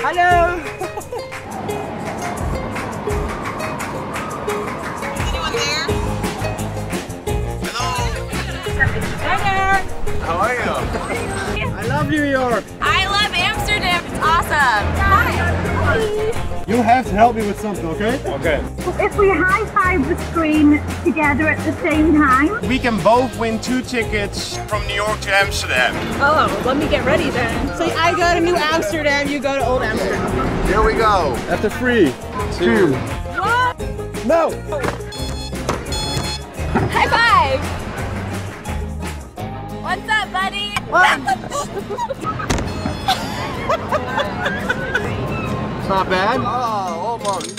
Hello. Anyone there? Hello. Hi there. How are you? I love New York. I love Amsterdam. It's awesome. Hi. You have to help me with something, okay? Okay. If we high five the screen together at the same time, We can both win two tickets from New York to Amsterdam. Oh, let me get ready then. So I go to New Amsterdam, you go to Old Amsterdam. Here we go. After three, two. No! High five. What's up, buddy? It's not bad. Ah, oh, almost.